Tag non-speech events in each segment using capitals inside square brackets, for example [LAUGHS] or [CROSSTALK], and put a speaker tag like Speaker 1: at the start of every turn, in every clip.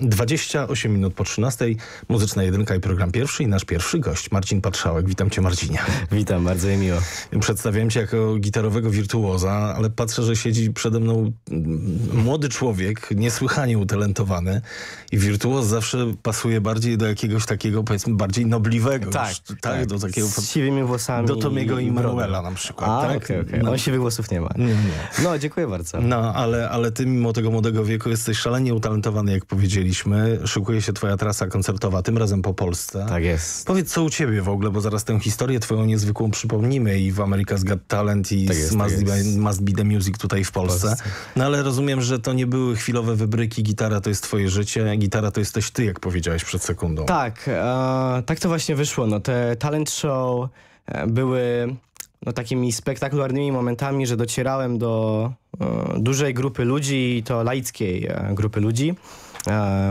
Speaker 1: 28 minut po 13. Muzyczna jedynka i program pierwszy i nasz pierwszy gość, Marcin Patrzałek. Witam cię Marcinie.
Speaker 2: Witam, bardzo mi miło.
Speaker 1: Przedstawiałem cię jako gitarowego wirtuoza, ale patrzę, że siedzi przede mną młody człowiek, niesłychanie utalentowany i wirtuoz zawsze pasuje bardziej do jakiegoś takiego, powiedzmy, bardziej nobliwego.
Speaker 2: Tak,
Speaker 1: już, tak,
Speaker 2: tak.
Speaker 1: do takiego...
Speaker 2: Z siwymi włosami.
Speaker 1: Do Tomiego i Manuela na przykład,
Speaker 2: A,
Speaker 1: tak?
Speaker 2: okay, okay.
Speaker 1: No.
Speaker 2: On siwych włosów nie ma.
Speaker 1: Nie, nie.
Speaker 2: No, dziękuję bardzo.
Speaker 1: No, ale, ale ty mimo tego młodego wieku jesteś szalenie utalentowany, jak powiedzieliśmy. Szykuje się twoja trasa koncertowa, tym razem po Polsce.
Speaker 2: Tak jest.
Speaker 1: Powiedz, co u ciebie w ogóle, bo zaraz tę historię twoją niezwykłą przypomnimy i w America's Got Talent i
Speaker 2: Tak
Speaker 1: z
Speaker 2: jest, tak
Speaker 1: Must, Be,
Speaker 2: jest.
Speaker 1: Must Be The Music tutaj w Polsce.
Speaker 2: Polsce.
Speaker 1: No ale rozumiem, że to nie były chwilowe wybryki. Gitara to jest twoje życie, gitara to jesteś ty, jak powiedziałeś przed sekundą.
Speaker 2: Tak, e, tak to właśnie wyszło. No, te talent show e, były no, takimi spektakularnymi momentami, że docierałem do e, dużej grupy ludzi i to laickiej e, grupy ludzi,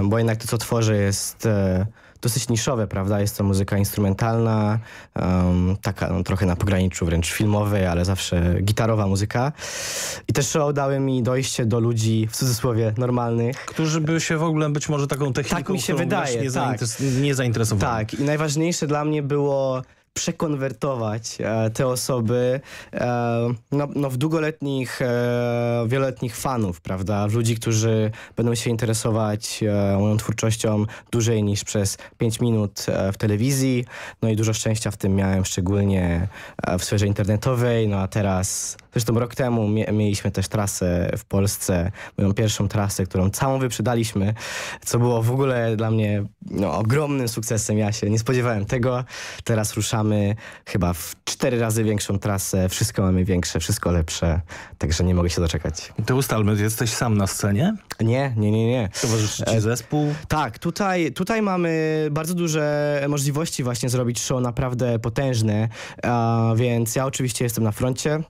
Speaker 2: bo jednak to, co tworzę jest e, dosyć niszowe, prawda? Jest to muzyka instrumentalna, taka no, trochę na pograniczu wręcz filmowej, ale zawsze gitarowa muzyka. I te show dały mi dojście do ludzi, w cudzysłowie, normalnych,
Speaker 1: Którzy by się w ogóle być może taką techniką,
Speaker 2: Tak mi się wydaje,
Speaker 1: nie,
Speaker 2: tak.
Speaker 1: zainteres- nie zainteresowali.
Speaker 2: Tak, i najważniejsze dla mnie było przekonwertować e, te osoby e, no, no, w długoletnich, e, wieloletnich fanów, prawda? W ludzi, którzy będą się interesować moją twórczością dłużej niż przez 5 minut w telewizji. No i dużo szczęścia w tym miałem, szczególnie w sferze internetowej. No a teraz, zresztą rok temu mie mieliśmy też trasę w Polsce, moją pierwszą trasę, którą całą wyprzedaliśmy, co było w ogóle dla mnie no, ogromnym sukcesem. Ja się nie spodziewałem tego. Teraz ruszamy chyba w cztery razy większą trasę. Wszystko mamy większe, wszystko lepsze. Także nie mogę się doczekać.
Speaker 1: To ustalmy, jesteś sam na scenie?
Speaker 2: Nie, nie, nie, nie.
Speaker 1: Towarzyszy
Speaker 2: E,
Speaker 1: ci zespół?
Speaker 2: Tak, tutaj, tutaj mamy bardzo duże możliwości właśnie zrobić show naprawdę potężne, więc ja oczywiście jestem na froncie.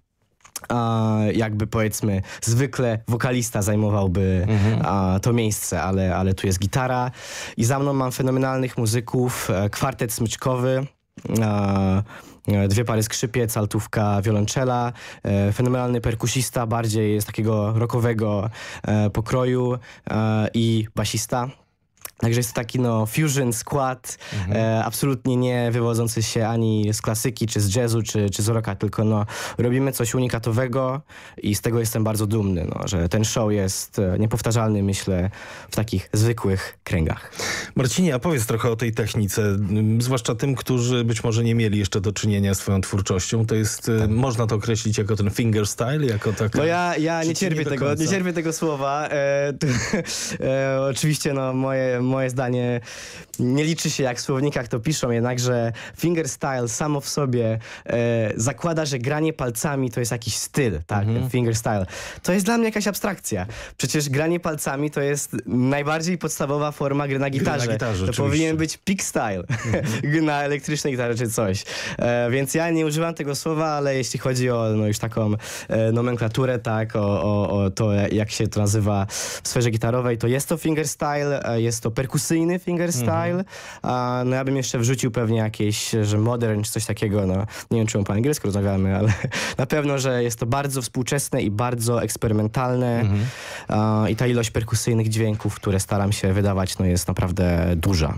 Speaker 2: A, jakby powiedzmy, zwykle wokalista zajmowałby a, to miejsce, ale, ale tu jest gitara. I za mną mam fenomenalnych muzyków, e, kwartet smyczkowy, a, e, dwie pary skrzypiec, altówka, wiolonczela, e, fenomenalny perkusista, bardziej z takiego rockowego e, pokroju e, i basista. Także jest to taki no fusion skład, e, absolutnie nie wywodzący się ani z klasyki, czy z jazzu, czy, czy z rocka, tylko no robimy coś unikatowego i z tego jestem bardzo dumny, no, że ten show jest e, niepowtarzalny, myślę, w takich zwykłych kręgach.
Speaker 1: Marcinie, a powiedz trochę o tej technice, zwłaszcza tym, którzy być może nie mieli jeszcze do czynienia z twoją twórczością. To jest, e, można to określić jako ten finger style, jako taka...
Speaker 2: No ja, ja nie cierpię
Speaker 1: do
Speaker 2: tego, nie cierpię tego słowa. E, [LAUGHS] e, oczywiście no, moje, moje zdanie nie liczy się jak w słownikach to piszą, jednakże fingerstyle samo w sobie e, zakłada, że granie palcami to jest jakiś styl, tak?
Speaker 1: Mhm.
Speaker 2: Fingerstyle. To jest dla mnie jakaś abstrakcja. Przecież granie palcami to jest najbardziej podstawowa forma gry na gitarze.
Speaker 1: gitarze,
Speaker 2: to
Speaker 1: oczywiście. Mhm.
Speaker 2: powinien być pick style [LAUGHS] na elektrycznej gitarze czy coś. E, więc ja nie używam tego słowa, ale jeśli chodzi o no, już taką e, nomenklaturę, tak, o, o, o to jak się to nazywa w sferze gitarowej, to jest to fingerstyle, e, jest to perkusyjny fingerstyle. A, no ja bym jeszcze wrzucił pewnie jakieś, że modern czy coś takiego, no nie wiem czemu po angielsku rozmawiamy, ale [LAUGHS] na pewno, że jest to bardzo współczesne i bardzo eksperymentalne a, i ta ilość perkusyjnych dźwięków, które staram się wydawać, no jest naprawdę duża.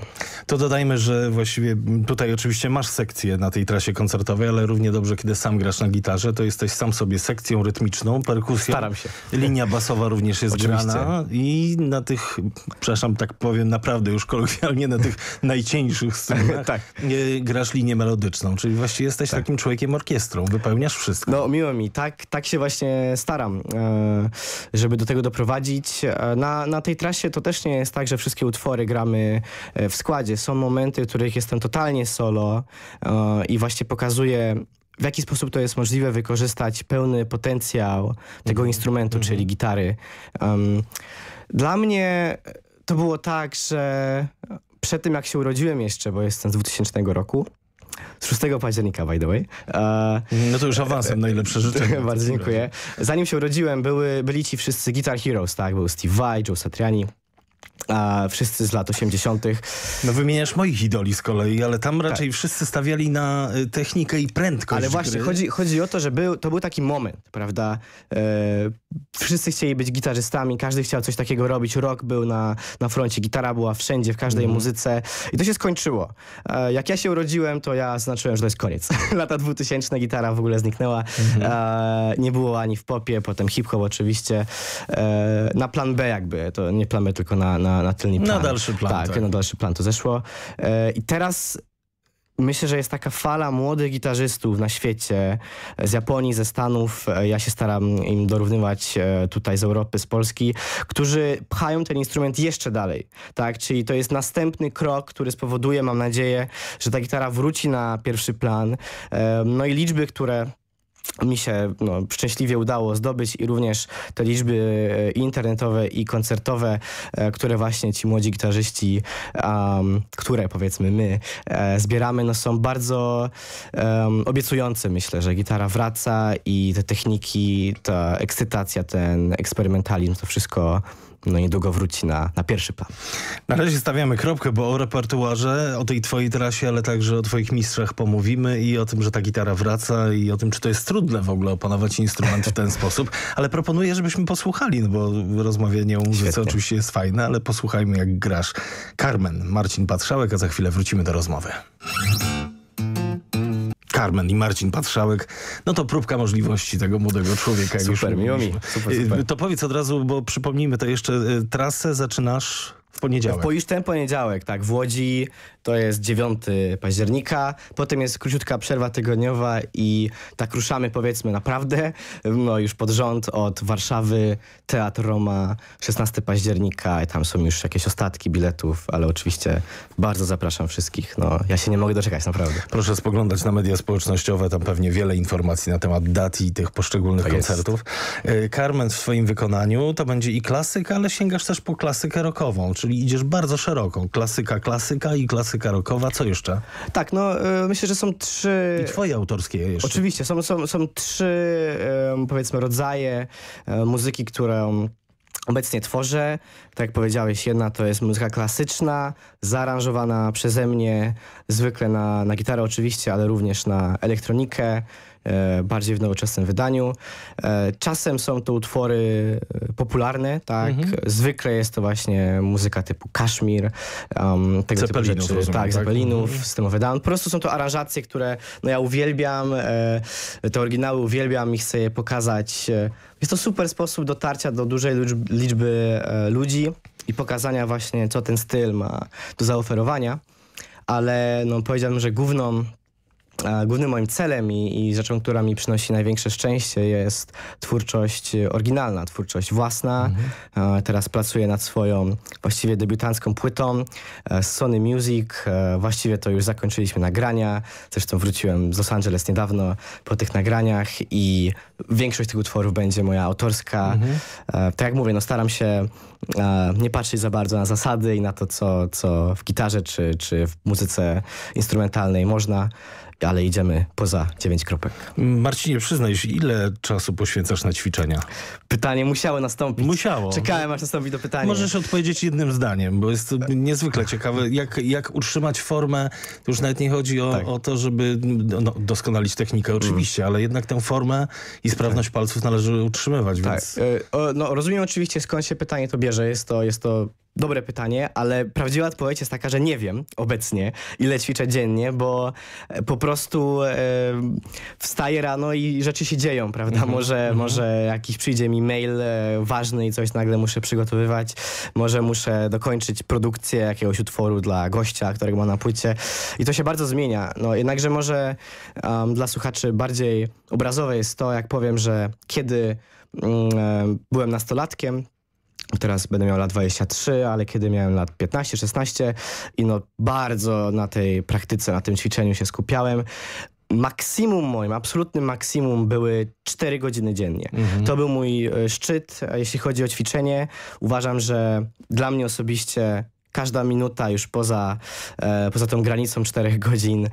Speaker 1: To dodajmy, że właściwie tutaj oczywiście masz sekcję na tej trasie koncertowej, ale równie dobrze, kiedy sam grasz na gitarze, to jesteś sam sobie sekcją rytmiczną, perkusją.
Speaker 2: Staram się.
Speaker 1: Linia basowa również jest
Speaker 2: Oczywiście.
Speaker 1: grana i na tych, przepraszam, tak powiem naprawdę już kolokwialnie, na tych [LAUGHS] najcieńszych strunach
Speaker 2: Tak.
Speaker 1: e, grasz linię melodyczną, czyli właściwie jesteś takim człowiekiem orkiestrą, wypełniasz wszystko.
Speaker 2: No miło mi, tak, tak się właśnie staram, e, żeby do tego doprowadzić. E, Na, na tej trasie to też nie jest tak, że wszystkie utwory gramy w składzie. Są momenty, w których jestem totalnie solo i właśnie pokazuję w jaki sposób to jest możliwe wykorzystać pełny potencjał tego instrumentu, czyli gitary. Em, dla mnie to było tak, że przed tym jak się urodziłem jeszcze, bo jestem z 2000 roku, z 6 października by the way, e,
Speaker 1: No to już awansem najlepsze życzenia. [LAUGHS]
Speaker 2: bardzo dziękuję. Zanim się urodziłem, były, byli ci wszyscy Guitar Heroes, tak? Był Steve Vai, Joe Satriani. A wszyscy z lat 80.
Speaker 1: No wymieniasz moich idoli z kolei, ale tam raczej wszyscy stawiali na y, technikę i prędkość
Speaker 2: Ale właśnie
Speaker 1: gry.
Speaker 2: chodzi, chodzi o to, że był, to był taki moment, prawda? E, wszyscy chcieli być gitarzystami, każdy chciał coś takiego robić. Rock był na, na froncie, gitara była wszędzie, w każdej muzyce i to się skończyło. E, jak ja się urodziłem, to ja znaczyłem, że to jest koniec. [LAUGHS] Lata 2000 gitara w ogóle zniknęła. E, nie było ani w popie, potem hip-hop oczywiście. E, na plan B jakby, to nie plan B, tylko na, na, na tylny
Speaker 1: Na
Speaker 2: plan.
Speaker 1: dalszy plan,
Speaker 2: Tak,
Speaker 1: tak.
Speaker 2: na dalszy plan to zeszło. E, I teraz Myślę, że jest taka fala młodych gitarzystów na świecie, z Japonii, ze Stanów. e, Ja się staram im dorównywać e, tutaj z Europy, z Polski, którzy pchają ten instrument jeszcze dalej. Tak? Czyli to jest następny krok, który spowoduje, mam nadzieję, że ta gitara wróci na pierwszy plan. No i liczby, które mi się no, szczęśliwie udało zdobyć i również te liczby e, internetowe i koncertowe, e, które właśnie ci młodzi gitarzyści, um, które powiedzmy my e, zbieramy, no są bardzo um, obiecujące myślę, że gitara wraca i te techniki, ta ekscytacja, ten eksperymentalizm, to wszystko no niedługo wróci na, na pierwszy plan.
Speaker 1: Na razie stawiamy kropkę, bo o repertuarze, o tej twojej trasie, ale także o twoich mistrzach pomówimy i o tym, że ta gitara wraca i o tym, czy to jest trudne w ogóle opanować instrument w ten sposób. Ale proponuję, żebyśmy posłuchali, no bo rozmawianie o muzyce
Speaker 2: Świetnie.
Speaker 1: oczywiście jest fajne, ale posłuchajmy jak grasz. Carmen, Marcin Patrzałek, a za chwilę wrócimy do rozmowy. Carmen i Marcin Patrzałek, no to próbka możliwości tego młodego człowieka.
Speaker 2: Super, miło mi.
Speaker 1: mówiliśmy.
Speaker 2: Super,
Speaker 1: Y,
Speaker 2: super.
Speaker 1: To powiedz od razu, bo przypomnijmy to jeszcze, y, trasę zaczynasz w poniedziałek.
Speaker 2: Po już ten poniedziałek, tak, w Łodzi to jest 9 października, potem jest króciutka przerwa tygodniowa i tak ruszamy powiedzmy naprawdę, no już pod rząd od Warszawy, Teatr Roma, 16 października i tam są już jakieś ostatki biletów, ale oczywiście bardzo zapraszam wszystkich, no ja się nie mogę doczekać naprawdę.
Speaker 1: Proszę spoglądać na media społecznościowe, tam pewnie wiele informacji na temat dat i tych poszczególnych
Speaker 2: Tak jest.
Speaker 1: koncertów. Y, Carmen w swoim wykonaniu to będzie i klasyka, ale sięgasz też po klasykę rockową, czyli idziesz bardzo szeroko. Klasyka, klasyka i klasyka rockowa. Co jeszcze?
Speaker 2: Tak, no y, myślę, że są trzy...
Speaker 1: I twoje autorskie jeszcze.
Speaker 2: Oczywiście, są, są, są trzy powiedzmy rodzaje e, muzyki, którą obecnie tworzę. Tak jak powiedziałeś, jedna to jest muzyka klasyczna, zaaranżowana przeze mnie, zwykle na, na gitarę oczywiście, ale również na elektronikę, bardziej w nowoczesnym wydaniu. E, czasem są to utwory e, popularne, tak? Zwykle jest to właśnie muzyka typu Kaszmir, um, tego typu rzeczy.
Speaker 1: rozumiem,
Speaker 2: tak,
Speaker 1: tak?
Speaker 2: Zeppelinów, Systemowy Down. Po prostu są to aranżacje, które no ja uwielbiam, e, te oryginały uwielbiam i chcę je pokazać. E, Jest to super sposób dotarcia do dużej liczb- liczby e, ludzi i pokazania właśnie, co ten styl ma do zaoferowania. Ale no, powiedziałbym, że główną Głównym moim celem i, i rzeczą, która mi przynosi największe szczęście jest twórczość e, oryginalna, twórczość własna. E, Teraz pracuję nad swoją właściwie debiutancką płytą e, z Sony Music. Właściwie to już zakończyliśmy nagrania. Zresztą wróciłem z Los Angeles niedawno po tych nagraniach i większość tych utworów będzie moja autorska. E, Tak jak mówię, no staram się nie patrzeć za bardzo na zasady i na to, co, co w gitarze czy, czy w muzyce instrumentalnej można, ale idziemy poza dziewięć kropek.
Speaker 1: Marcinie, przyznaj się, ile czasu poświęcasz na ćwiczenia?
Speaker 2: Pytanie musiało nastąpić.
Speaker 1: Musiało.
Speaker 2: Czekałem, aż nastąpi to pytanie.
Speaker 1: Możesz odpowiedzieć jednym zdaniem, bo jest to niezwykle ciekawe, jak, jak utrzymać formę. To już nawet nie chodzi o,
Speaker 2: Tak. Mm.
Speaker 1: o to, żeby no, doskonalić technikę oczywiście, ale jednak tę formę i sprawność palców należy utrzymywać,
Speaker 2: Tak.
Speaker 1: więc...
Speaker 2: o, No, rozumiem oczywiście, skąd się pytanie to bierze. Jest to, jest to dobre pytanie, ale prawdziwa odpowiedź jest taka, że nie wiem obecnie, ile ćwiczę dziennie, bo e, po prostu e, wstaję rano i rzeczy się dzieją, prawda? Może, może jakiś przyjdzie mi mail e, ważny i coś nagle muszę przygotowywać. Może muszę dokończyć produkcję jakiegoś utworu dla gościa, którego ma na płycie. I to się bardzo zmienia. No, jednakże może um, dla słuchaczy bardziej obrazowe jest to, jak powiem, że kiedy mm, e, byłem nastolatkiem, Teraz będę miał lat 23, ale kiedy miałem lat 15-16 i no bardzo na tej praktyce, na tym ćwiczeniu się skupiałem. Maksimum moim, absolutnym maksimum były 4 godziny dziennie. To był mój e, szczyt, a jeśli chodzi o ćwiczenie. Uważam, że dla mnie osobiście każda minuta już poza, e, poza tą granicą czterech [LAUGHS] godzin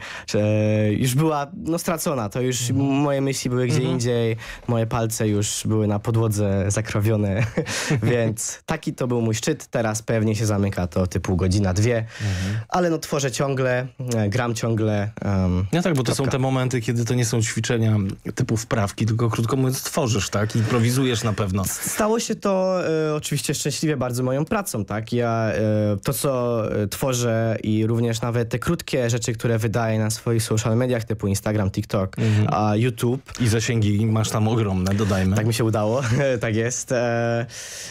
Speaker 2: już była no, stracona. To już moje myśli były gdzie indziej, moje palce już były na podłodze zakrawione, [LAUGHS] więc taki to był mój szczyt. Teraz pewnie się zamyka to typu godzina, dwie, ale no tworzę ciągle, e, gram ciągle.
Speaker 1: No tak, bo to są te momenty, kiedy to nie są ćwiczenia typu wprawki, tylko krótko mówiąc tworzysz, tak? Improwizujesz na pewno.
Speaker 2: Stało się to e, oczywiście szczęśliwie bardzo moją pracą, tak? Ja e, to, co e, tworzę i również nawet te krótkie rzeczy, które wydaję na swoich social mediach typu Instagram, TikTok, a YouTube,
Speaker 1: I zasięgi masz tam ogromne, dodajmy.
Speaker 2: tak mi się udało, [LAUGHS] tak jest. E,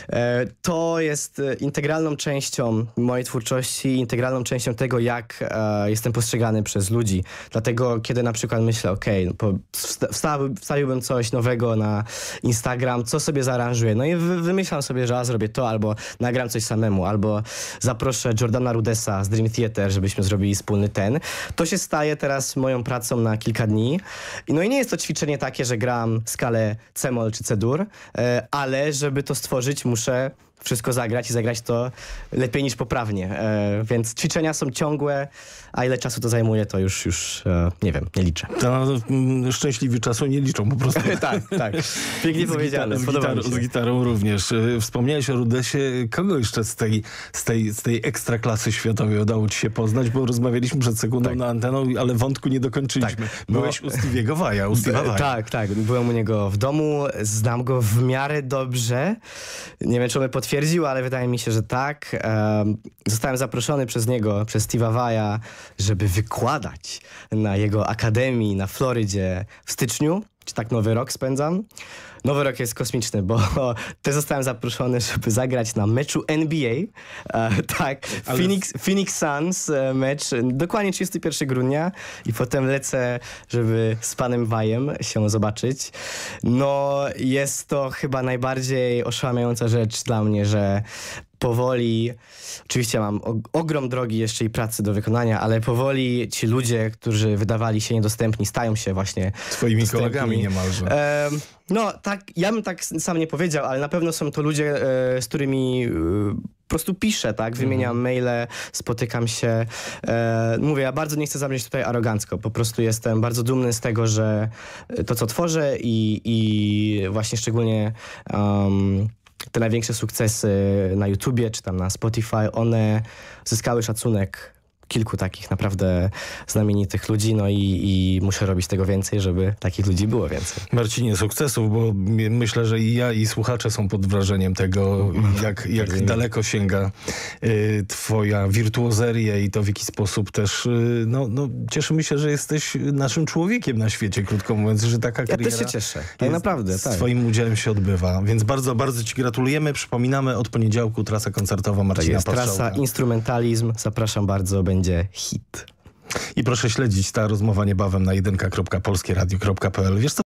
Speaker 2: e, to jest e, integralną częścią mojej twórczości, integralną częścią tego, jak e, jestem postrzegany przez ludzi. Dlatego, kiedy na przykład myślę, okej, no wsta- wstawiłbym coś nowego na Instagram, co sobie zaaranżuję? No i wy, wymyślam sobie, że a, zrobię to, albo nagram coś samemu, albo zaproszę Jordana Rudesa z Dream Theater, żebyśmy zrobili wspólny ten. To się staje teraz moją pracą na kilka dni. No i nie jest to ćwiczenie takie, że gram skalę C-moll czy C-dur, e, ale żeby to stworzyć, muszę wszystko zagrać i zagrać to lepiej niż poprawnie. E, więc ćwiczenia są ciągłe, a ile czasu to zajmuje, to już, już e, nie wiem, nie liczę.
Speaker 1: To mm, szczęśliwi czasu nie liczą po prostu. [LAUGHS]
Speaker 2: tak, tak. Pięknie powiedziane,
Speaker 1: z, gitar- z gitarą również. Y, Wspomniałeś o Rudesie. Kogo jeszcze z tej, z tej, z tej ekstra klasy światowej udało ci się poznać? Bo rozmawialiśmy przed sekundą
Speaker 2: Tak.
Speaker 1: na anteną, ale wątku nie dokończyliśmy.
Speaker 2: Tak.
Speaker 1: Byłeś u Stevie'ego Waja, u Steve'a
Speaker 2: E. Tak, tak. Byłem u niego w domu, znam go w miarę dobrze. Nie wiem, czy on mnie potwierdził, ale wydaje mi się, że tak. Em, Zostałem zaproszony przez niego, przez Steve'a Vaja, żeby wykładać na jego akademii na Florydzie w styczniu. Czy tak nowy rok spędzam? Nowy rok jest kosmiczny, bo [LAUGHS] też zostałem zaproszony, żeby zagrać na meczu NBA. E, tak,
Speaker 1: Ale-
Speaker 2: Phoenix, Phoenix Suns e, mecz, e, dokładnie 31 grudnia i potem lecę, żeby z panem Wajem się zobaczyć. No jest to chyba najbardziej oszałamiająca rzecz dla mnie, że powoli, oczywiście mam og- ogrom drogi jeszcze i pracy do wykonania, ale powoli ci ludzie, którzy wydawali się niedostępni, stają się właśnie
Speaker 1: Twoimi
Speaker 2: dostępni.
Speaker 1: kolegami niemalże.
Speaker 2: Em, no, tak, ja bym tak sam nie powiedział, ale na pewno są to ludzie, e, z którymi e, po prostu piszę, tak? Wymieniam maile, spotykam się. E, mówię, ja bardzo nie chcę zabrzmieć tutaj arogancko. Po prostu jestem bardzo dumny z tego, że e, to, co tworzę i, i właśnie szczególnie um, te największe sukcesy na YouTubie czy tam na Spotify, one zyskały szacunek kilku takich naprawdę znamienitych ludzi, no i, i muszę robić tego więcej, żeby takich ludzi było więcej.
Speaker 1: Marcinie, sukcesów, bo myślę, że i ja, i słuchacze są pod wrażeniem tego, jak, jak daleko sięga y, twoja wirtuozeria i to w jaki sposób też, y, no, no, cieszymy się, że jesteś naszym człowiekiem na świecie, krótko mówiąc, że taka
Speaker 2: Ja
Speaker 1: kariera
Speaker 2: też się cieszę, tak naprawdę,
Speaker 1: z
Speaker 2: tak.
Speaker 1: twoim udziałem się odbywa, więc bardzo, bardzo ci gratulujemy. Przypominamy od poniedziałku trasa koncertowa
Speaker 2: To
Speaker 1: Marcina
Speaker 2: jest trasa, instrumentalizm, zapraszam bardzo, będzie hit.
Speaker 1: I proszę śledzić ta rozmowa niebawem na jedynka.polskieradio.pl. Wiesz co,